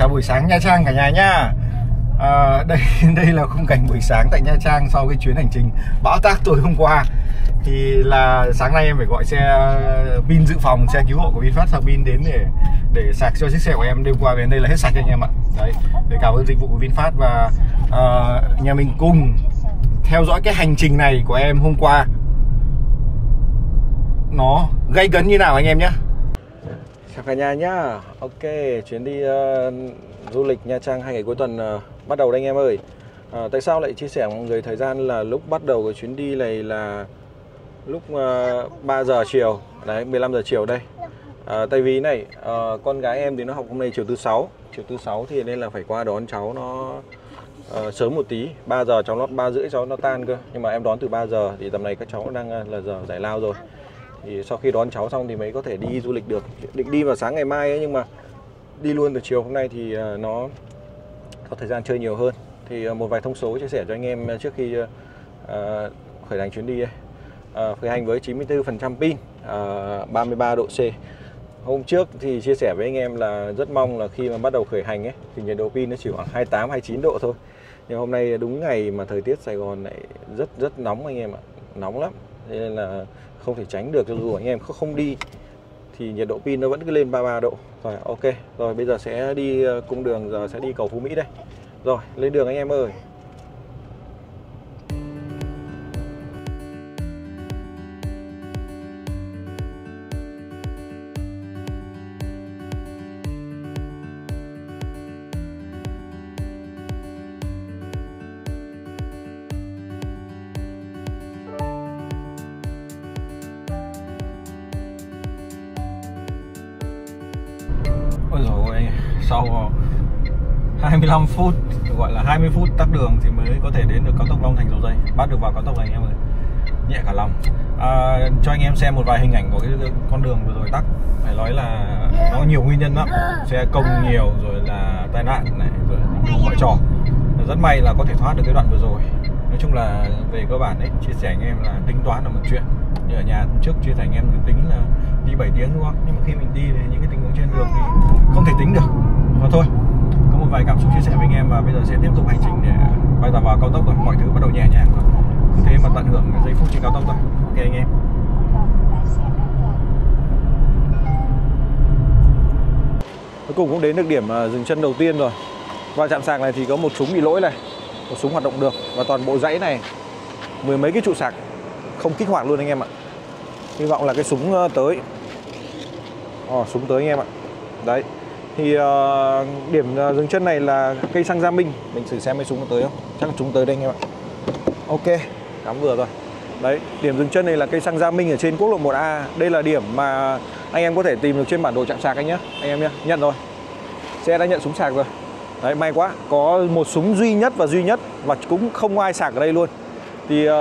Chào buổi sáng Nha Trang cả nhà nhá. À, Đây đây là khung cảnh buổi sáng tại Nha Trang Sau cái chuyến hành trình bão táp tối hôm qua. Thì là sáng nay em phải gọi xe ờ, pin dự phòng Xe cứu hộ của VinFast sạc pin đến để để sạc cho chiếc xe của em. Đêm qua về đây là hết sạch anh em ạ. Đấy, để cảm ơn dịch vụ của VinFast Và uh, nhà mình cùng theo dõi cái hành trình này của em hôm qua. Nó gây cấn như nào anh em nhé cả nhà nhá. Ok, chuyến đi uh, du lịch Nha Trang hai ngày cuối tuần uh, bắt đầu đây anh em ơi. À, Tại sao lại chia sẻ mọi người thời gian là lúc bắt đầu cái chuyến đi này là lúc uh, 3 giờ chiều? Đấy, 15 giờ chiều đây. À, Tại vì này, uh, con gái em thì nó học hôm nay chiều thứ sáu. Chiều thứ sáu thì nên là phải qua đón cháu nó uh, sớm một tí. 3 giờ cháu nó 3 rưỡi cháu nó tan cơ. Nhưng mà em đón từ 3 giờ thì tầm này các cháu đang uh, là giờ giải lao rồi thì sau khi đón cháu xong thì mới có thể đi du lịch được. Định đi vào sáng ngày mai ấy, nhưng mà đi luôn từ chiều hôm nay thì à, nó có thời gian chơi nhiều hơn. Thì à, một vài thông số chia sẻ cho anh em à, trước khi khởi hành chuyến đi khởi hành với 94% pin uh, 33 độ C. Hôm trước thì chia sẻ với anh em là rất mong là khi mà bắt đầu khởi hành ấy thì nhiệt độ pin nó chỉ khoảng 28 29 độ thôi. Nhưng hôm nay đúng ngày mà thời tiết Sài Gòn lại rất rất nóng anh em ạ. Nóng lắm. Nên là không thể tránh được, cho dù anh em không đi, thì nhiệt độ pin nó vẫn cứ lên 33 độ. Rồi, ok. Rồi, bây giờ sẽ đi ờ, cung đường, giờ sẽ đi cầu Phú Mỹ đây. Rồi, lên đường anh em ơi. Sau 25 phút gọi là 20 phút tắc đường thì mới có thể đến được cao tốc Long Thành Dầu Dây bắt được vào cao tốc này anh em ơi. Nhẹ cả lòng. À, cho anh em xem một vài hình ảnh của cái con đường vừa rồi tắc. Phải nói là nó nhiều nguyên nhân lắm. Xe công nhiều rồi là tai nạn này rồi mọi trò. Rất may là có thể thoát được cái đoạn vừa rồi. Nói chung là về cơ bản ấy chia sẻ anh em là tính toán là một chuyện. Như ở nhà trước chia sẻ anh em tính là đi 7 tiếng đúng không? Nhưng mà khi mình đi thì những cái tình huống trên đường thì không thể tính được và thôi có một vài cảm xúc chia sẻ với anh em và bây giờ sẽ tiếp tục hành trình để bây giờ vào cao tốc rồi. Mọi thứ bắt đầu nhẹ nhàng rồi. Cứ thế mà tận hưởng giây phút trên cao tốc thôi. Ok anh em? Cuối cùng cũng đến được điểm à, dừng chân đầu tiên rồi. Và trạm sạc này thì có một súng bị lỗi này một súng hoạt động được và toàn bộ dãy này mười mấy cái trụ sạc không kích hoạt luôn anh em ạ. Hy vọng là cái súng tới. Ồ, súng tới anh em ạ. Đấy thì uh, điểm uh, dừng chân này là cây xăng Gia Minh. Mình thử xem cái súng có tới không? Chắc là chúng tới đây anh em ạ. Ok. Cắm vừa rồi. Đấy điểm dừng chân này là cây xăng Gia Minh ở trên quốc lộ 1A đây là điểm mà anh em có thể tìm được trên bản đồ chạm sạc anh nhé anh em nhé nhận rồi. Xe đã nhận súng sạc rồi. Đấy may quá. Có một súng duy nhất và duy nhất và cũng không ai sạc ở đây luôn. Thì uh,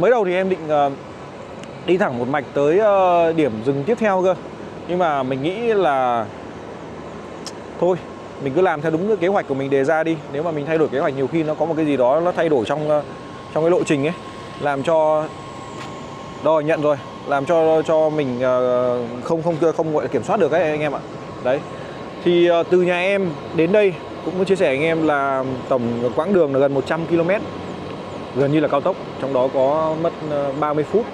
mới đầu thì em định uh, đi thẳng một mạch tới uh, điểm dừng tiếp theo cơ. Nhưng mà mình nghĩ là thôi, mình cứ làm theo đúng cái kế hoạch của mình đề ra đi. Nếu mà mình thay đổi kế hoạch, nhiều khi nó có một cái gì đó nó thay đổi trong ờ, trong cái lộ trình ấy. Làm cho rồi nhận rồi. Làm cho cho mình ờ, không không không gọi là kiểm soát được ấy, anh em ạ. Đấy. Thì ờ, từ nhà em đến đây cũng muốn chia sẻ anh em là tổng quãng đường là gần 100 km gần như là cao tốc, trong đó có mất 30 phút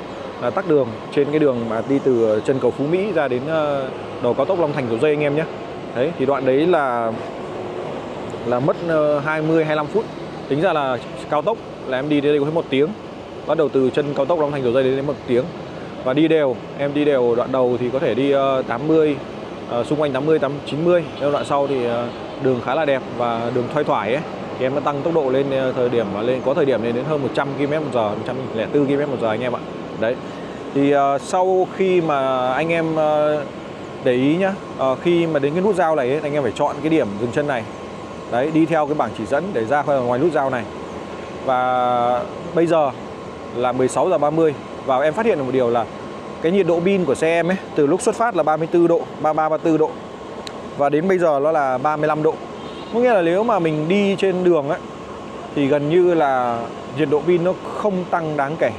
là tắc đường trên cái đường mà đi từ chân cầu Phú Mỹ ra đến đầu cao tốc Long Thành Dầu Dây anh em nhé đấy thì đoạn đấy là là mất ờ, 20 25 phút. Tính ra là cao tốc là em đi đến đây có một tiếng. Bắt đầu từ chân cao tốc Long Thành Dầu Dây đến một tiếng. Và đi đều em đi đều đoạn đầu thì có thể đi ờ, 80 ờ, xung quanh 80 8 90 nhưng đoạn sau thì đường khá là đẹp và đường thoai thoải ấy thì em đã tăng tốc độ lên thời điểm mà lên có thời điểm lên đến hơn 100 km một giờ 104 km một giờ anh em ạ. Đấy. Thì uh, sau khi mà anh em uh, để ý nhá. À, khi mà đến cái nút giao này ấy, anh em phải chọn cái điểm dừng chân này. Đấy đi theo cái bảng chỉ dẫn để ra khỏi ngoài nút giao này. Và bây giờ là 16 giờ 30 và em phát hiện được một điều là cái nhiệt độ pin của xe em ấy từ lúc xuất phát là 34 độ 33 34 độ. Và đến bây giờ nó là 35 độ. Có nghĩa là nếu mà mình đi trên đường ấy thì gần như là nhiệt độ pin nó không tăng đáng kể.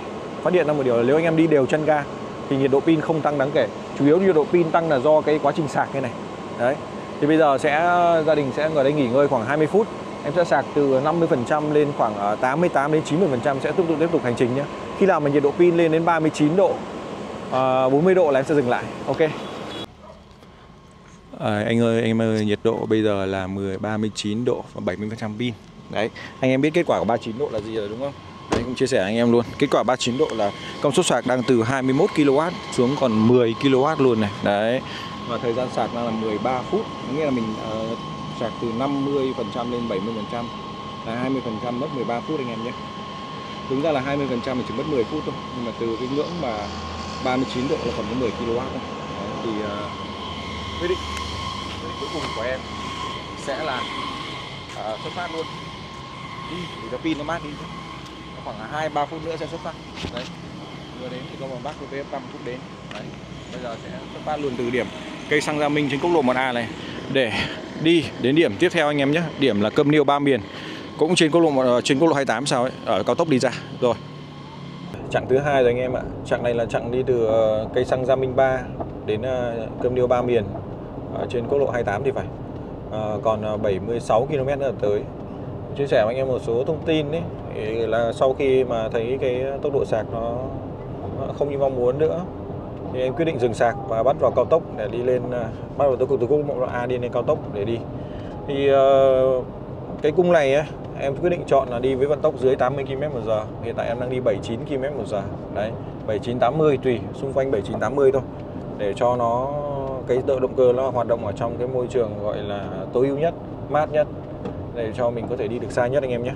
Phát hiện ra một điều là nếu anh em đi đều chân ga thì nhiệt độ pin không tăng đáng kể chủ yếu nhiệt độ pin tăng là do cái quá trình sạc như này. Đấy. Thì bây giờ sẽ gia đình sẽ ở đây nghỉ ngơi khoảng 20 phút. Em sẽ sạc từ 50% lên khoảng ờ, 88 đến 90% sẽ tiếp tục tiếp tục hành trình nhé. Khi nào mà nhiệt độ pin lên đến 39 độ ờ, à, 40 độ là em sẽ dừng lại. Ok. À, anh ơi anh ơi nhiệt độ bây giờ là 10 39 độ và 70% pin. Đấy. Anh em biết kết quả của 39 độ là gì rồi đúng không? Đấy cũng chia sẻ anh em luôn. Kết quả 39 độ là công suất sạc đang từ 21 kW xuống còn 10 kW luôn này. Đấy. Và thời gian sạc đang là 13 phút. Nghĩa là mình uh, sạc từ 50% lên 70% Là 20% mất 13 phút anh em nhé. Đúng ra là 20% mình chỉ mất 10 phút thôi. Nhưng mà từ cái ngưỡng mà 39 độ là còn có 10 kW thôi. Đấy, Thì uh, quyết định. Quyết định cuối cùng của em sẽ là uh, xuất phát luôn. Đi để cho pin nó mát đi thôi khoảng 2 3 phút nữa sẽ xuất phát. Đấy. Vừa đến thì có một bác VF 5 phút đến. Đấy. Bây giờ sẽ xuất phát luôn từ điểm cây xăng Gia Minh trên quốc lộ 1A này để đi đến điểm tiếp theo anh em nhé. Điểm là Câm Niêu Ba Miền. Cũng trên quốc lộ ờ, trên quốc lộ 28 sao ấy, ở cao tốc đi ra. Rồi. Chặng thứ hai rồi anh em ạ. Chặng này là chặng đi từ ờ, cây xăng Gia Minh 3 đến ờ, cơm Câm Niêu Ba Miền ở trên quốc lộ 28 thì phải. À, còn 76 km nữa tới chia sẻ với anh em một số thông tin đấy là sau khi mà thấy cái tốc độ sạc nó không như mong muốn nữa thì em quyết định dừng sạc và bắt vào cao tốc để đi lên à, bắt đầu từ từ quốc lộ A đi lên cao tốc để đi. Thì uh, cái cung này ấy, em quyết định chọn là đi với vận tốc dưới 80 km/h. Hiện tại em đang đi 79 km/h. Đấy 79 80 tùy xung quanh 79 80 thôi. Để cho nó cái tự động cơ nó hoạt động ở trong cái môi trường gọi là tối ưu nhất mát nhất để cho mình có thể đi được xa nhất anh em nhé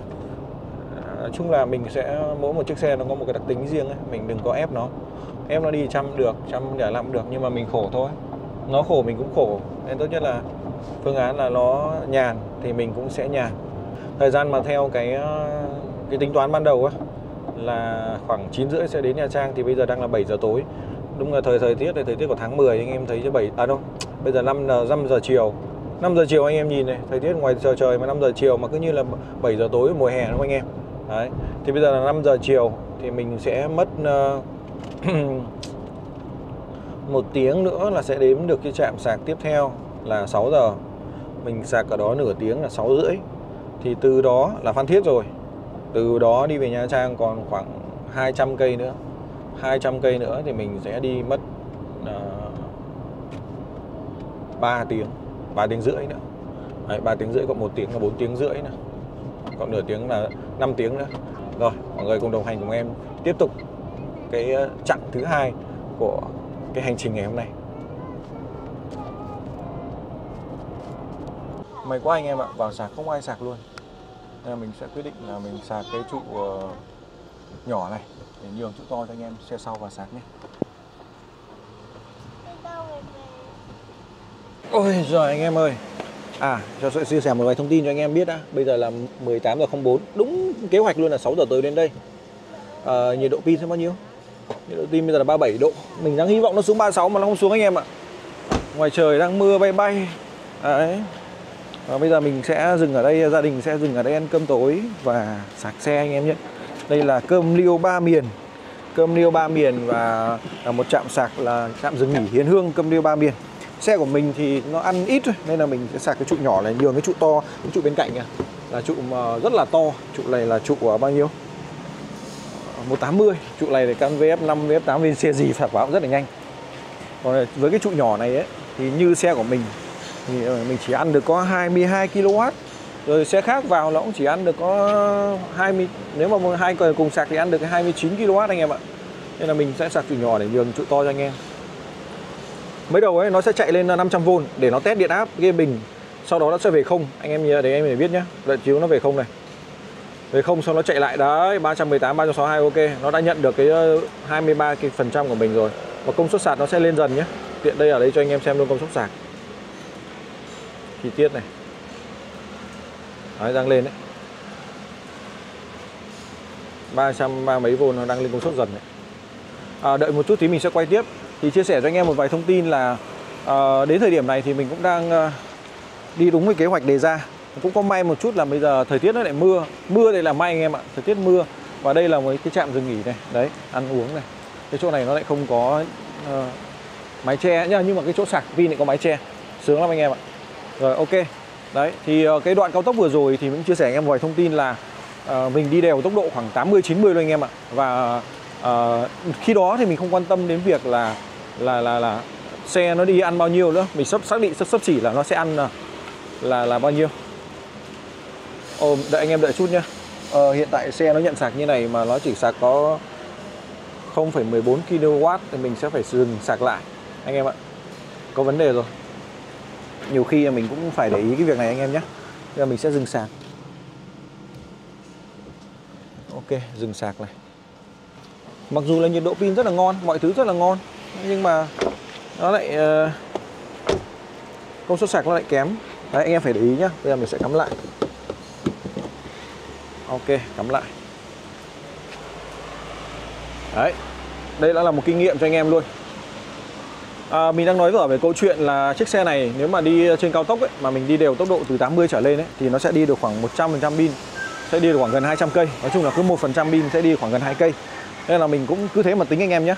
nói chung là mình sẽ, mỗi một chiếc xe nó có một cái đặc tính riêng ấy. mình đừng có ép nó. Ép nó đi trăm được trăm để làm được, nhưng mà mình khổ thôi. Nó khổ mình cũng khổ, nên tốt nhất là phương án là nó nhàn thì mình cũng sẽ nhàn. Thời gian mà theo cái ờ, cái tính toán ban đầu á, là khoảng 9 rưỡi sẽ đến Nha Trang, thì bây giờ đang là 7 giờ tối. Đúng là thời thời tiết này, thời tiết của tháng 10 anh em thấy chứ 7 à đâu, bây giờ 5 giờ 5 giờ chiều. 5 giờ chiều anh em nhìn này, thời tiết ngoài trời trời mà 5 giờ chiều mà cứ như là 7 giờ tối mùa hè đúng không anh em? Đấy. Thì bây giờ là 5 giờ chiều thì mình sẽ mất uh, một tiếng nữa là sẽ đếm được cái trạm sạc tiếp theo là 6 giờ. Mình sạc ở đó nửa tiếng là 6 rưỡi. Thì từ đó là Phan Thiết rồi. Từ đó đi về Nha Trang còn khoảng 200 cây nữa. 200 cây nữa thì mình sẽ đi mất ờ, uh, 3 tiếng, 3 tiếng rưỡi nữa. Đấy, 3 tiếng rưỡi cộng 1 tiếng là 4 tiếng rưỡi nữa còn nửa tiếng là 5 tiếng nữa. Rồi mọi người cùng đồng hành cùng em tiếp tục cái ờ, chặng thứ hai của cái hành trình ngày hôm nay. May quá anh em ạ vào sạc không ai sạc luôn. Nên là mình sẽ quyết định là mình sạc cái trụ ờ, nhỏ này để nhường trụ to cho anh em xe sau vào sạc nhé. Ôi rồi anh em ơi À, cho sự chia sẻ một vài thông tin cho anh em biết đã. Bây giờ là 18 giờ 04, đúng kế hoạch luôn là 6 giờ tới đến đây. À, nhiệt độ pin sẽ bao nhiêu? Nhiệt độ pin bây giờ là 37 độ. Mình đang hy vọng nó xuống 36 mà nó không xuống anh em ạ. Ngoài trời đang mưa bay bay. À, đấy. Và bây giờ mình sẽ dừng ở đây, gia đình sẽ dừng ở đây ăn cơm tối và sạc xe anh em nhé. Đây là cơm liêu ba miền cơm liêu ba miền và là một trạm sạc là trạm dừng nghỉ hiến hương cơm liêu ba miền xe của mình thì nó ăn ít thôi, nên là mình sẽ sạc cái trụ nhỏ này, nhường cái trụ to, cái trụ bên cạnh này là trụ rất là to, trụ này là trụ bao nhiêu? Ờ, 180 trụ này thì căn VF5 VF8 bên xe gì sạc vào cũng rất là nhanh. Còn với cái trụ nhỏ này ấy, thì như xe của mình, thì ờ, mình chỉ ăn được có 22 kW rồi xe khác vào nó cũng chỉ ăn được có 20 nếu mà hai người cùng sạc thì ăn được 29 kW anh em ạ. Nên là mình sẽ sạc trụ nhỏ để nhường trụ to cho anh em mới đầu ấy nó sẽ chạy lên ờ, 500V để nó test điện áp game bình. Sau đó nó sẽ về không. Anh em nhớ để em để biết nhé đợi chiếu nó về không này. Về không sau nó chạy lại. Đấy 318 362 ok. Nó đã nhận được cái ờ, 23 cái phần trăm của mình rồi. Và công suất sạc nó sẽ lên dần nhé tiện đây ở đây cho anh em xem luôn công suất sạc. Chi tiết này. Đấy đang lên đấy. 300 ba mấy V nó đang lên công suất dần đấy. À, đợi một chút thì mình sẽ quay tiếp thì chia sẻ cho anh em một vài thông tin là uh, đến thời điểm này thì mình cũng đang uh, đi đúng với kế hoạch đề ra. Cũng có may một chút là bây giờ thời tiết nó lại mưa. Mưa đây là may anh em ạ thời tiết mưa. Và đây là một cái trạm dừng nghỉ này. Đấy ăn uống này. Cái chỗ này nó lại không có uh, mái che nhá. Nhưng mà cái chỗ sạc pin lại có mái che. Sướng lắm anh em ạ. Rồi ok. Đấy thì uh, cái đoạn cao tốc vừa rồi thì mình chia sẻ anh em vài thông tin là uh, mình đi đều tốc độ khoảng 80 90 luôn anh em ạ. Và uh, khi đó thì mình không quan tâm đến việc là là là là xe nó đi ăn bao nhiêu nữa? Mình sắp xác định sắp sắp chỉ là nó sẽ ăn là là, là bao nhiêu? Ồ, đợi anh em đợi chút nhá. Ờ, hiện tại xe nó nhận sạc như này mà nó chỉ sạc có 0,14 kW thì mình sẽ phải dừng sạc lại. Anh em ạ có vấn đề rồi. Nhiều khi mình cũng phải để ý cái việc này anh em nhé bây giờ mình sẽ dừng sạc. Ok dừng sạc này. Mặc dù là nhiệt độ pin rất là ngon mọi thứ rất là ngon nhưng mà nó lại uh, công suất sạc nó lại kém. Đấy anh em phải để ý nhá bây giờ mình sẽ cắm lại. Ok cắm lại. Đấy đây đã là một kinh nghiệm cho anh em luôn. À, mình đang nói vở về câu chuyện là chiếc xe này nếu mà đi trên cao tốc ấy, mà mình đi đều tốc độ từ 80 trở lên ấy, thì nó sẽ đi được khoảng 100% pin sẽ đi được khoảng gần 200 cây. Nói chung là cứ một phần trăm pin sẽ đi khoảng gần hai cây. Nên là mình cũng cứ thế mà tính anh em nhé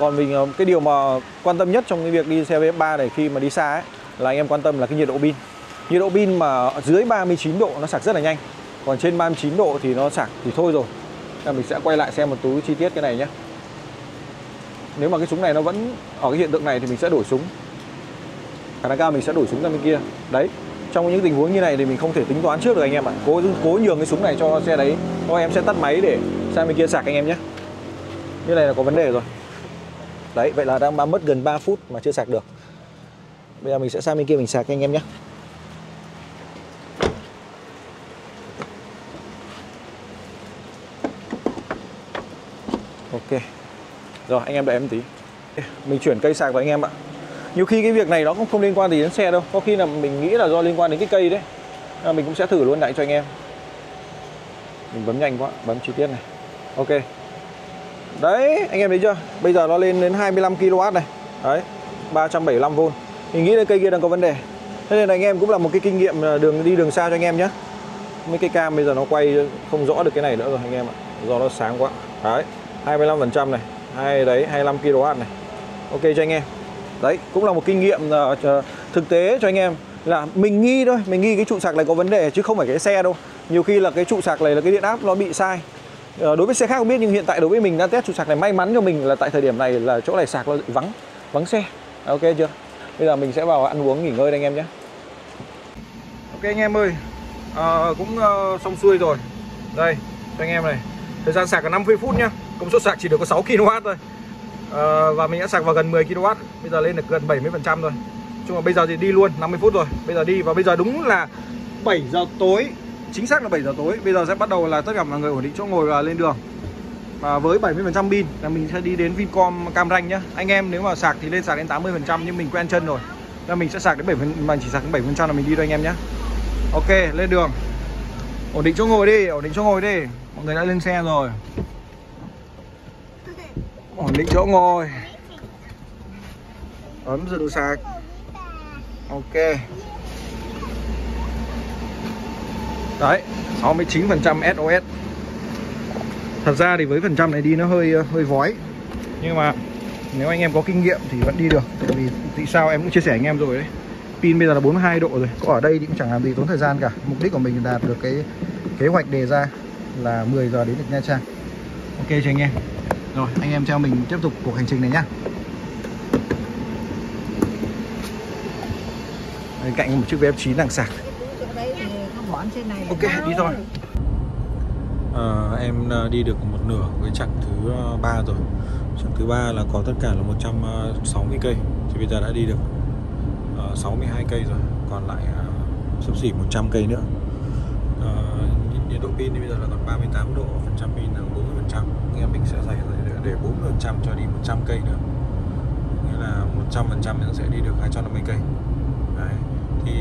còn mình ờ, cái điều mà quan tâm nhất trong cái việc đi xe VF3 này khi mà đi xa ấy, là anh em quan tâm là cái nhiệt độ pin. Nhiệt độ pin mà dưới 39 độ nó sạc rất là nhanh, còn trên 39 độ thì nó sạc thì thôi rồi. Là mình sẽ quay lại xem một túi chi tiết cái này nhé nếu mà cái súng này nó vẫn ở cái hiện tượng này thì mình sẽ đổi súng. Khả năng cao mình sẽ đổi súng ra bên kia. Đấy, trong những tình huống như này thì mình không thể tính toán trước được anh em ạ. Cố cố nhường cái súng này cho xe đấy. Thôi em sẽ tắt máy để sang bên kia sạc anh em nhé. Như này là có vấn đề rồi đấy vậy là đang mất gần 3 phút mà chưa sạc được. Bây giờ mình sẽ sang bên kia mình sạc anh em nhé. Ok. Rồi anh em đợi em tí. Mình chuyển cây sạc vào anh em ạ. Nhiều khi cái việc này nó cũng không liên quan gì đến xe đâu. Có khi là mình nghĩ là do liên quan đến cái cây đấy. À, mình cũng sẽ thử luôn lại cho anh em. Mình bấm nhanh quá bấm chi tiết này. Ok đấy anh em thấy chưa? Bây giờ nó lên đến 25 kW này. Đấy 375V mình nghĩ là cây kia đang có vấn đề. Thế nên là anh em cũng là một cái kinh nghiệm à, đường đi đường xa cho anh em nhé mấy cây cam bây giờ nó quay không rõ được cái này nữa rồi anh em ạ. Do nó sáng quá. Đấy 25% này. Hay đấy 25 kW này. Ok cho anh em. Đấy cũng là một kinh nghiệm uh, thực tế cho anh em. Là mình nghi thôi mình nghi cái trụ sạc này có vấn đề chứ không phải cái xe đâu. Nhiều khi là cái trụ sạc này là cái điện áp nó bị sai. Ờ, đối với xe khác không biết nhưng hiện tại đối với mình đang test trụ sạc này may mắn cho mình là tại thời điểm này là chỗ này sạc nó vắng vắng xe. À, ok chưa? Bây giờ mình sẽ vào ăn uống nghỉ ngơi đây anh em nhé. Ok anh em ơi. À, cũng uh, xong xuôi rồi. Đây cho anh em này. Thời gian sạc là 50 phút nhá. Công suất sạc chỉ được có 6 kW thôi. À, và mình đã sạc vào gần 10 kW bây giờ lên được gần 70 phần trăm rồi chung là bây giờ thì đi luôn 50 phút rồi. Bây giờ đi và bây giờ đúng là 7 giờ tối chính xác là 7 giờ tối. Bây giờ sẽ bắt đầu là tất cả mọi người ổn định chỗ ngồi và lên đường. Và với 70 phần trăm pin, là mình sẽ đi đến Vincom Cam Ranh nhá. Anh em nếu mà sạc thì lên sạc đến 80 phần trăm, nhưng mình quen chân rồi. Là mình sẽ sạc đến 7 mà chỉ sạc đến 7 phần trăm là mình đi thôi anh em nhé ok, lên đường. Ổn định chỗ ngồi đi, ổn định chỗ ngồi đi. Mọi người đã lên xe rồi. Ổn định chỗ ngồi. Ấm dừng sạc. Ok đấy 69% SOS thật ra thì với phần trăm này đi nó hơi ờ, hơi vói. Nhưng mà nếu anh em có kinh nghiệm thì vẫn đi được. Tại vì tại sao em cũng chia sẻ anh em rồi đấy. Pin bây giờ là 42 độ rồi, có ở đây thì cũng chẳng làm gì tốn thời gian cả. Mục đích của mình là đạt được cái kế hoạch đề ra là 10 giờ đến được Nha Trang. Ok cho anh em. Rồi, anh em theo mình tiếp tục cuộc hành trình này nhá. Bên cạnh một chiếc VF9 đang sạc ok đi thôi. À, em ờ, đi được một nửa với chặng thứ ờ, ba rồi. Chặng thứ ba là có tất cả là 160 cây. Thì bây giờ đã đi được uh, 62 cây rồi. Còn lại uh, sắp xỉ 100 cây nữa. Uh, nhiệt độ pin thì bây giờ là còn 38 độ. Phần trăm pin là 40 phần trăm. Nghe mình sẽ dành để 40 phần trăm cho đi 100 cây nữa. Nghĩa là 100 phần trăm sẽ đi được 250 cây. Đấy. thì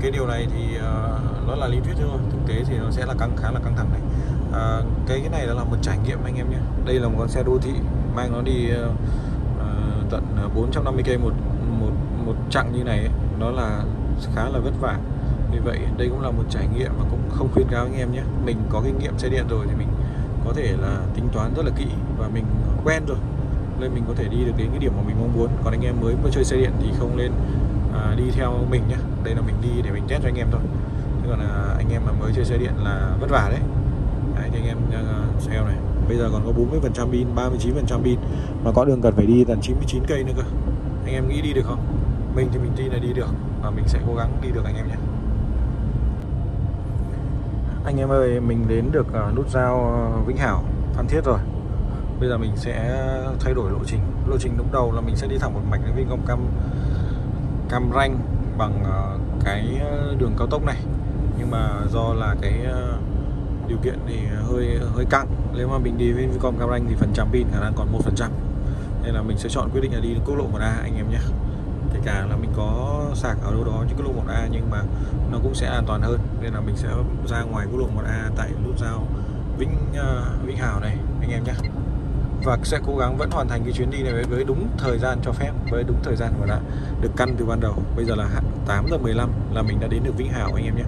cái điều này thì uh, nó là lý thuyết thôi thực tế thì nó sẽ là căng khá là căng thẳng này. À, cái cái này là một trải nghiệm anh em nhé. Đây là một con xe đô thị mang nó đi uh, tận ờ, 450 cây một một một chặng như này ấy, nó là khá là vất vả. Vì vậy đây cũng là một trải nghiệm và cũng không khuyên cáo anh em nhé. Mình có kinh nghiệm xe điện rồi thì mình có thể là tính toán rất là kỹ và mình quen rồi. Nên mình có thể đi được đến cái điểm mà mình mong muốn. Còn anh em mới mới chơi xe điện thì không nên à, đi theo mình nhé. Đây là mình đi để mình test cho anh em thôi chứ còn là anh em mà mới chơi xe điện là vất vả đấy. Đấy, thì anh em à, xem này. Bây giờ còn có 40 phần trăm pin 39 phần trăm pin. Mà có đường cần phải đi tận 99 cây nữa cơ. Anh em nghĩ đi được không? Mình thì mình tin là đi được. Và mình sẽ cố gắng đi được anh em nhé. Anh em ơi, mình đến được à, nút giao à, Vĩnh Hảo. Phan Thiết rồi. Bây giờ mình sẽ thay đổi lộ trình. Lộ trình lúc đầu là mình sẽ đi thẳng một mạch đến Vinh Cam Cam Ranh bằng cái đường cao tốc này nhưng mà do là cái ờ, điều kiện thì hơi hơi căng. Nếu mà mình đi với Vincom Cam Ranh thì phần trăm pin khả năng còn một phần trăm. Nên là mình sẽ chọn quyết định là đi quốc lộ 1A anh em nhé. Kể cả là mình có sạc ở đâu đó trên quốc lộ 1A nhưng mà nó cũng sẽ an toàn hơn. Nên là mình sẽ ra ngoài quốc lộ 1A tại nút giao Vĩnh uh, Vĩnh Hảo này anh em nhé. Và sẽ cố gắng vẫn hoàn thành cái chuyến đi này với, với đúng thời gian cho phép với đúng thời gian mà đã được căn từ ban đầu. Bây giờ là 8 giờ 15 là mình đã đến được Vĩnh Hảo anh em nhé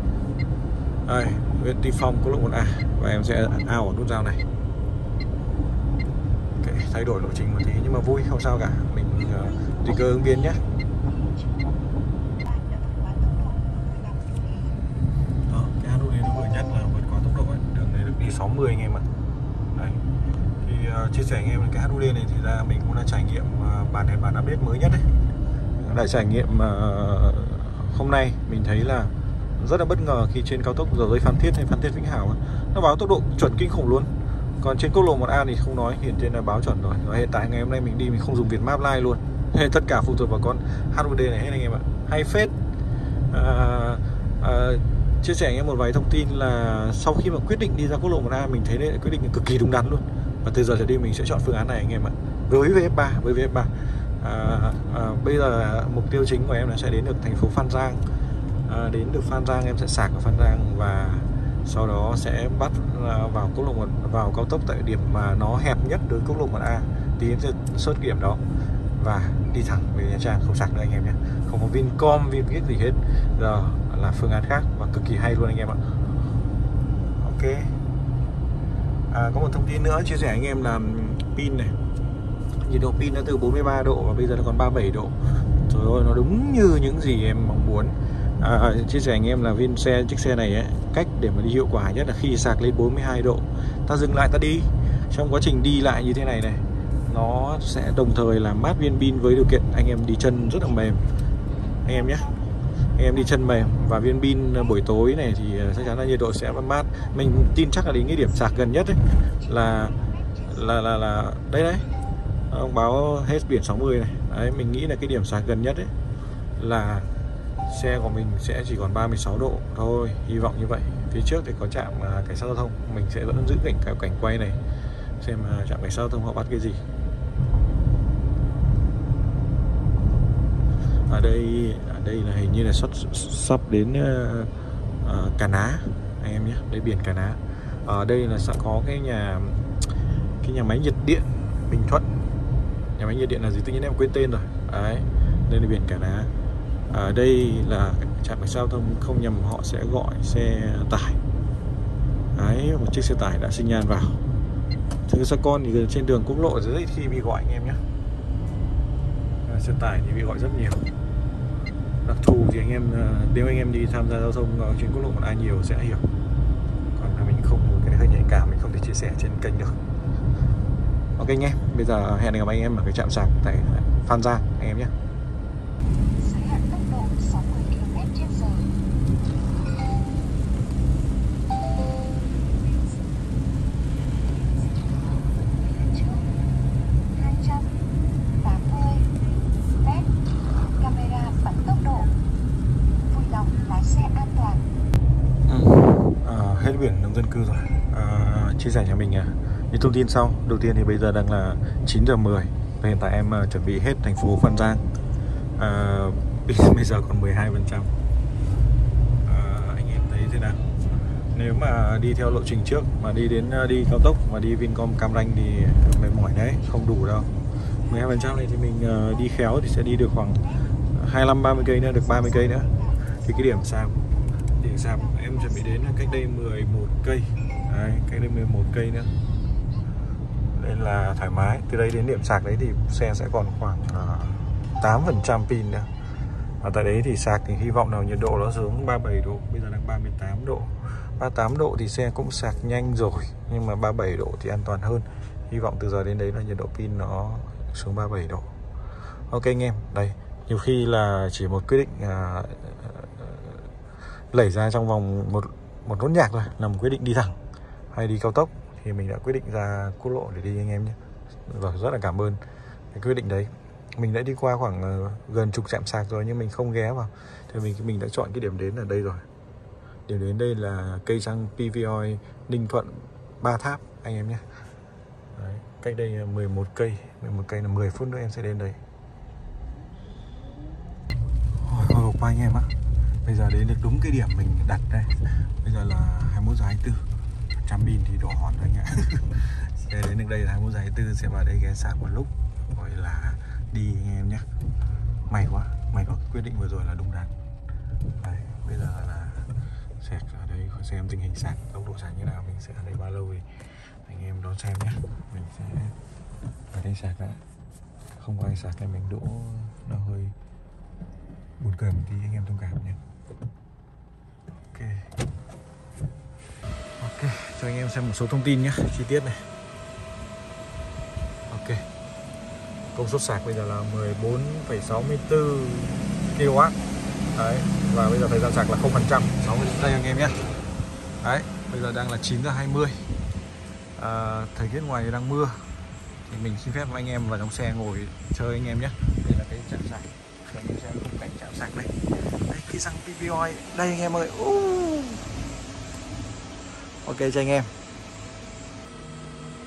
đây Nguyễn Tuy Phong quốc lộ 1A và em sẽ ao ở nút giao này. Okay, thay đổi lộ trình một tí nhưng mà vui không sao cả. Mình uh, tùy cơ ứng biến nhé. Đó, cái HUD nó vừa nhất là vượt quá tốc độ ấy. đường này được đi 60 anh em ạ. Đấy. thì uh, chia sẻ anh em cái HUD này thì ra mình cũng đã trải nghiệm uh, bản này bản update mới nhất đấy đã trải nghiệm uh, hôm nay mình thấy là rất là bất ngờ khi trên cao tốc giờ dây Phan Thiết hay Phan Thiết Vĩnh Hảo nó báo tốc độ chuẩn kinh khủng luôn. Còn trên quốc lộ 1A thì không nói hiển trên là báo chuẩn rồi. Và hiện tại ngày hôm nay mình đi mình không dùng Việt Map Line luôn. Nên tất cả phụ thuộc vào con HUD này hết anh em ạ. Hay phết. À, à, chia sẻ anh em một vài thông tin là sau khi mà quyết định đi ra quốc lộ 1A mình thấy đấy quyết định cực kỳ đúng đắn luôn. Và từ giờ trở đi mình sẽ chọn phương án này anh em ạ. Với VF3 với VF3 à, à, bây giờ mục tiêu chính của em là sẽ đến được thành phố Phan Giang à, đến được Phan Giang em sẽ sạc ở Phan Giang và sau đó sẽ bắt à, vào quốc lộ 1 vào cao tốc tại điểm mà nó hẹp nhất đối quốc lộ 1A thì em sẽ xuất điểm đó và đi thẳng về Nha Trang. Không sạc nữa anh em nhé. Không có Vincom Vinviet gì hết. Giờ là phương án khác và cực kỳ hay luôn anh em ạ. Ok. À, có một thông tin nữa chia sẻ anh em là pin này. Nhiệt độ pin nó từ 43 độ và bây giờ nó còn 37 độ. Trời ơi nó đúng như những gì em mong muốn. À, à, chia sẻ anh em là viên xe chiếc xe này ấy, cách để mà đi hiệu quả nhất là khi sạc lên 42 độ. Ta dừng lại ta đi. Trong quá trình đi lại như thế này này nó sẽ đồng thời là mát viên pin với điều kiện anh em đi chân rất là mềm. Anh em nhé. Anh em đi chân mềm và viên pin à, buổi tối này thì à, chắc chắn là nhiệt độ sẽ mát. Mình tin chắc là đến cái điểm sạc gần nhất ấy là là là là đây đấy. Ông báo hết biển 60 này. Đấy mình nghĩ là cái điểm sạc gần nhất ấy là xe của mình sẽ chỉ còn 36 độ thôi hy vọng như vậy. Phía trước thì có trạm uh, cảnh sát giao thông. Mình sẽ vẫn giữ cảnh cái cảnh quay này xem uh, trạm cảnh sát giao thông họ bắt cái gì. Ở đây ở đây là hình như là sắp sắp đến uh, uh, Cà Ná anh em nhé đây biển Cà Ná. Ở đây là sẽ có cái nhà cái nhà máy nhiệt điện Bình Thuận. Nhà máy nhiệt điện là gì? Tự nhiên em quên tên rồi. Đấy đây là biển Cà Ná ở đây là trạm cảnh giao thông không nhầm họ sẽ gọi xe tải. Đấy, một chiếc xe tải đã sinh nhan vào. Thứ xe con, thì trên đường quốc lộ rất ít khi bị gọi anh em nhé. Ờ, xe tải thì bị gọi rất nhiều. Đặc thù thì anh em ờ, nếu anh em đi tham gia giao thông trên quốc lộ một ai nhiều sẽ hiểu. Còn mình không cái này hơi nhạy cảm, mình không thể chia sẻ trên kênh được. Ok anh em, bây giờ hẹn gặp anh em ở cái trạm sạc tại Phan Giang, anh em nhé. Biển đông dân cư rồi. À, chia sẻ cho mình à, những thông tin sau. Đầu tiên thì bây giờ đang là 9 giờ 10 và hiện tại em uh, chuẩn bị hết thành phố Phan Giang. À, bây giờ còn 12 phần trăm. À, anh em thấy thế nào? Nếu mà đi theo lộ trình trước mà đi đến đi cao tốc mà đi Vincom Cam Ranh thì mệt mỏi đấy không đủ đâu. 12 phần trăm này thì mình uh, đi khéo thì sẽ đi được khoảng 25 30 cây nữa được 30 cây nữa. Thì cái điểm sao? Điểm sạp em chuẩn bị đến là cách đây 11 cây. Đấy, cách đây 11 cây nữa. Nên là thoải mái. Từ đây đến điểm sạc đấy thì xe sẽ còn khoảng à, uh, 8 phần trăm pin nữa. Và tại đấy thì sạc thì hy vọng là nhiệt độ nó xuống 37 độ. Bây giờ đang 38 độ. 38 độ thì xe cũng sạc nhanh rồi nhưng mà 37 độ thì an toàn hơn. Hy vọng từ giờ đến đấy là nhiệt độ pin nó xuống 37 độ. Ok anh em đây nhiều khi là chỉ một quyết định à, lẩy ra trong vòng một một nốt nhạc thôi là một quyết định đi thẳng hay đi cao tốc thì mình đã quyết định ra quốc lộ để đi anh em nhé. Và rất là cảm ơn cái quyết định đấy. Mình đã đi qua khoảng ờ, gần chục trạm sạc rồi nhưng mình không ghé vào. Thì mình mình đã chọn cái điểm đến ở đây rồi. Điểm đến đây là cây xăng PVOI Ninh Thuận Ba Tháp anh em nhé. Đấy, cách đây ờ, 11 cây 11 cây là 10 phút nữa em sẽ đến đây hồi hộp anh em ạ bây giờ đến được đúng cái điểm mình đặt đây. Bây giờ là 21 giờ 24 trăm pin thì đổ hòn rồi anh ạ. Xe đến được đây là 21 giờ 24 sẽ vào đây ghé sạc một lúc gọi là đi anh em nhé. May quá, may có quyết định vừa rồi là đúng đắn. Đây, bây giờ là sạc ở đây xem tình hình sạc, tốc độ sạc như nào, mình sẽ ở đây bao lâu thì anh em đón xem nhé. Mình sẽ ở đây sạc đã. Không có ai sạc nên mình đỗ nó hơi buồn cười một tí, anh em thông cảm nhé ok. Ok cho anh em xem một số thông tin nhé chi tiết này. Ok. Công suất sạc bây giờ là 14,64 kW đấy và bây giờ thời gian sạc là 0% 60 giây anh em nhé. Đấy bây giờ đang là 9 giờ 20 à, thời tiết ngoài đang mưa. Thì mình xin phép anh em vào trong xe ngồi chơi anh em nhé. Đây là cái chạm sạc. Anh em xem khung cảnh chạm sạc đây cái xăng PVOI đây anh em ơi. Uh. ok cho anh em.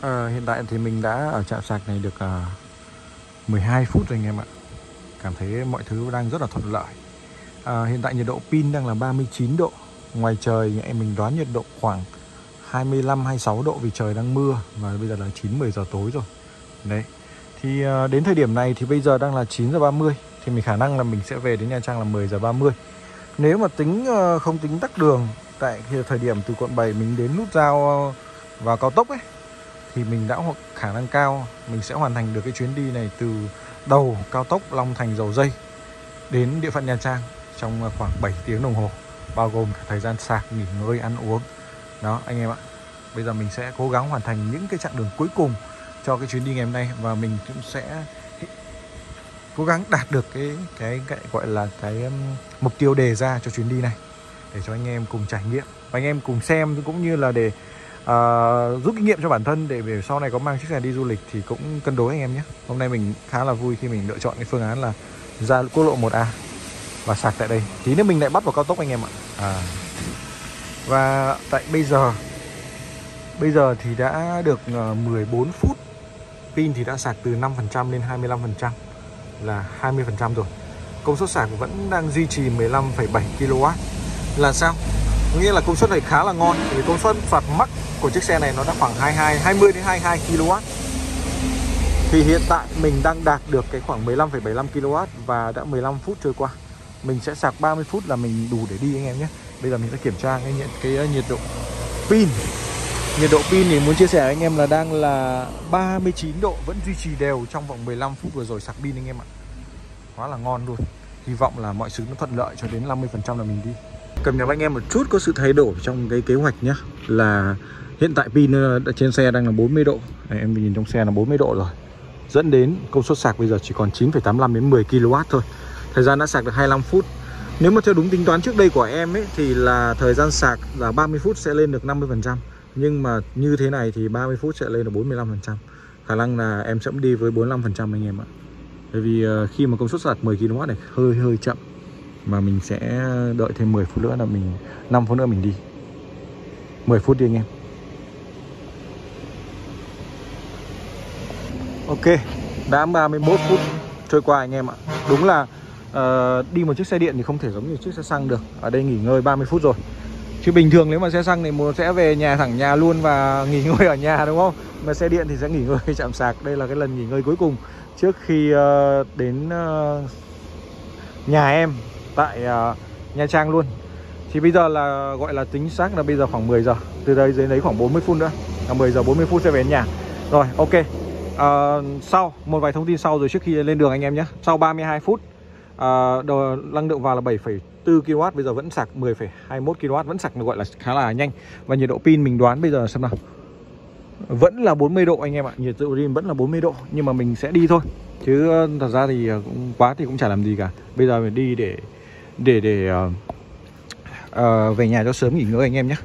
À, hiện tại thì mình đã ở trạm sạc này được ờ, uh, 12 phút rồi anh em ạ. Cảm thấy mọi thứ đang rất là thuận lợi. À, hiện tại nhiệt độ pin đang là 39 độ. Ngoài trời em mình đoán nhiệt độ khoảng 25 26 độ vì trời đang mưa và bây giờ là 9 10 giờ tối rồi. Đấy. Thì đến thời điểm này thì bây giờ đang là 9 giờ 30 thì mình khả năng là mình sẽ về đến Nha Trang là 10 giờ 30. Nếu mà tính ờ, không tính tắc đường tại thời điểm từ quận 7 mình đến nút giao ờ, vào cao tốc ấy thì mình đã hoặc khả năng cao mình sẽ hoàn thành được cái chuyến đi này từ đầu cao tốc Long Thành Dầu Dây đến địa phận Nha Trang trong ờ, khoảng 7 tiếng đồng hồ bao gồm cả thời gian sạc, nghỉ ngơi, ăn uống đó anh em ạ bây giờ mình sẽ cố gắng hoàn thành những cái chặng đường cuối cùng cho cái chuyến đi ngày hôm nay và mình cũng sẽ cố gắng đạt được cái cái, cái gọi là cái um, mục tiêu đề ra cho chuyến đi này để cho anh em cùng trải nghiệm và anh em cùng xem cũng như là để uh, rút kinh nghiệm cho bản thân để về sau này có mang chiếc xe đi du lịch thì cũng cân đối anh em nhé. Hôm nay mình khá là vui khi mình lựa chọn cái phương án là ra quốc lộ 1A và sạc tại đây. Tí nữa mình lại bắt vào cao tốc anh em ạ. À. và tại bây giờ bây giờ thì đã được ờ, 14 phút. Pin thì đã sạc từ 5% lên 25% là 20% rồi. Công suất sạc vẫn đang duy trì 15,7 kW là sao? Nghĩa là công suất này khá là ngon. Vì công suất phạt mắc của chiếc xe này nó đã khoảng 22 20 đến 22 kW thì hiện tại mình đang đạt được cái khoảng 15,75 kW và đã 15 phút trôi qua. Mình sẽ sạc 30 phút là mình đủ để đi anh em nhé. Bây giờ mình sẽ kiểm tra cái nhiệt cái ờ, nhiệt độ pin nhiệt độ pin thì muốn chia sẻ với anh em là đang là 39 độ vẫn duy trì đều trong vòng 15 phút vừa rồi sạc pin anh em ạ. Quá là ngon luôn. Hy vọng là mọi thứ nó thuận lợi cho đến 50 phần trăm là mình đi. Cầm nhắc anh em một chút có sự thay đổi trong cái kế hoạch nhé. Là hiện tại pin ờ, trên xe đang là 40 độ. Đấy, em nhìn trong xe là 40 độ rồi. Dẫn đến công suất sạc bây giờ chỉ còn 9,85 đến 10 kW thôi. Thời gian đã sạc được 25 phút. Nếu mà theo đúng tính toán trước đây của em ấy Thì là thời gian sạc là 30 phút sẽ lên được 50% nhưng mà như thế này thì 30 phút sẽ lên được 45% Khả năng là em sẽ đi với 45% anh em ạ. Bởi vì ờ, khi mà công suất sạc 10 kW này hơi hơi chậm. Mà mình sẽ đợi thêm 10 phút nữa là mình 5 phút nữa mình đi. 10 phút đi anh em. Ok Đã 31 phút trôi qua anh em ạ. Đúng là uh, đi một chiếc xe điện thì không thể giống như chiếc xe xăng được. Ở đây nghỉ ngơi 30 phút rồi chứ bình thường nếu mà xe xăng thì một sẽ về nhà thẳng nhà luôn và nghỉ ngơi ở nhà đúng không? Mà xe điện thì sẽ nghỉ ngơi chạm sạc. Đây là cái lần nghỉ ngơi cuối cùng. Trước khi uh, đến uh, nhà em tại uh, Nha Trang luôn. Thì bây giờ là gọi là tính xác là bây giờ khoảng 10 giờ. Từ đây đến đấy khoảng 40 phút nữa. Là 10 giờ 40 phút sẽ về đến nhà. Rồi ok. Uh, sau một vài thông tin sau rồi trước khi lên đường anh em nhé. Sau 32 phút à, đồ, năng lượng vào là 7. 4 kW bây giờ vẫn sạc 10,21 kW vẫn sạc gọi là khá là nhanh. Và nhiệt độ pin mình đoán bây giờ xem nào. Vẫn là 40 độ anh em ạ nhiệt độ pin vẫn là 40 độ nhưng mà mình sẽ đi thôi. Chứ ờ, thật ra thì ờ, cũng quá thì cũng chả làm gì cả. Bây giờ mình đi để để để uh, uh, về nhà cho sớm nghỉ ngơi anh em nhé.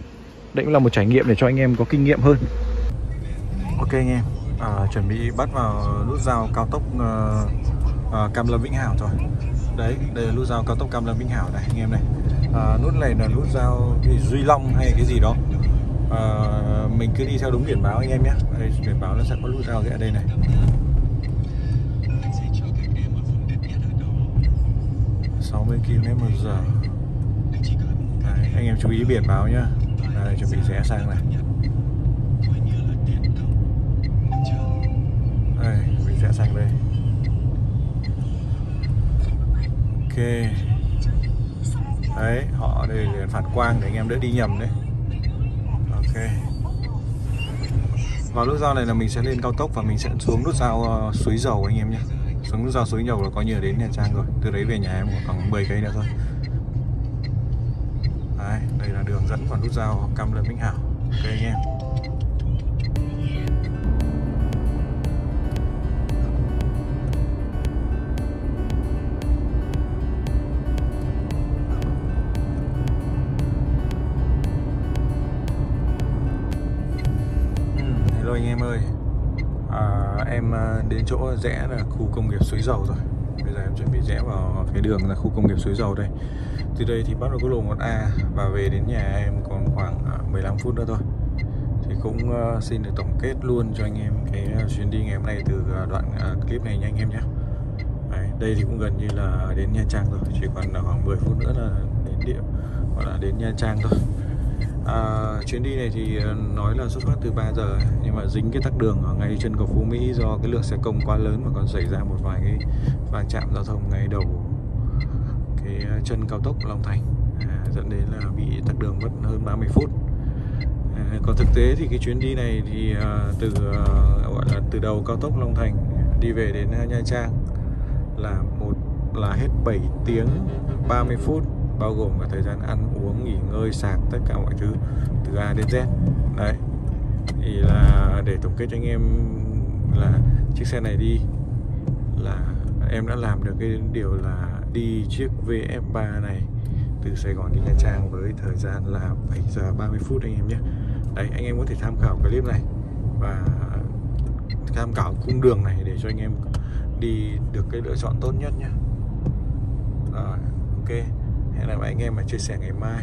Đây cũng là một trải nghiệm để cho anh em có kinh nghiệm hơn. Ok anh em. À, chuẩn bị bắt vào nút giao cao tốc uh, uh, Cam Lâm Vĩnh Hảo rồi đấy đây là nút giao cao tốc Cam Lâm Vĩnh Hảo này anh em này. À, nút này là nút giao Duy Long hay cái gì đó. À, mình cứ đi theo đúng biển báo anh em nhé. Đây biển báo nó sẽ có nút giao ở đây này. 60 km một giờ. Đấy, anh em chú ý biển báo nhá. Đây chuẩn bị rẽ sang này. Đây mình rẽ sang đây. Ok. Đấy họ đây là phản quang để anh em đỡ đi nhầm đấy. Ok. Vào nút giao này là mình sẽ lên cao tốc và mình sẽ xuống nút giao uh, suối dầu anh em nhé. Xuống nút giao suối dầu là có nhiều đến Nha Trang rồi. Từ đấy về nhà em khoảng 10 cây nữa thôi. Đấy, đây là đường dẫn vào nút giao Cam Lâm Vĩnh Hảo. Ok anh em. Anh em ơi. À, Em à, đến chỗ rẽ là khu công nghiệp Suối Dầu rồi. Bây giờ em chuẩn bị rẽ vào cái đường là khu công nghiệp Suối Dầu đây. Từ đây thì bắt đầu quốc lộ 1A Và về đến nhà em còn khoảng à, 15 phút nữa thôi. Thì cũng à, xin được tổng kết luôn cho anh em cái chuyến đi ngày hôm nay từ đoạn clip này nha anh em nhé. Đấy, Đây thì cũng gần như là đến Nha Trang rồi Chỉ còn khoảng 10 phút nữa là đến địa gọi là đến Nha Trang thôi à, chuyến đi này thì ờ, nói là xuất phát từ 3 giờ nhưng mà dính cái tắc đường ở ngay chân cầu Phú Mỹ do cái lượng xe công quá lớn mà còn xảy ra một vài cái va chạm giao thông ngay đầu cái ờ, chân cao tốc Long Thành. À, dẫn đến là bị tắc đường mất hơn 30 phút. À, còn thực tế thì cái chuyến đi này thì à, từ à, gọi là từ đầu cao tốc Long Thành đi về đến Nha Trang là một là hết 7 tiếng 30 phút bao gồm cả thời gian ăn uống, nghỉ ngơi, sạc, tất cả mọi thứ, từ A đến Z. Đấy. Thì là để tổng kết cho anh em là chiếc xe này đi, là em đã làm được cái điều là đi chiếc VF3 này từ Sài Gòn đi Nha Trang với thời gian là 7 giờ 30 phút anh em nhé. Đấy, anh em có thể tham khảo clip này và tham khảo cung đường này để cho anh em đi được cái lựa chọn tốt nhất nhé. Rồi, ok hẹn gặp lại anh em mà chia sẻ ngày mai.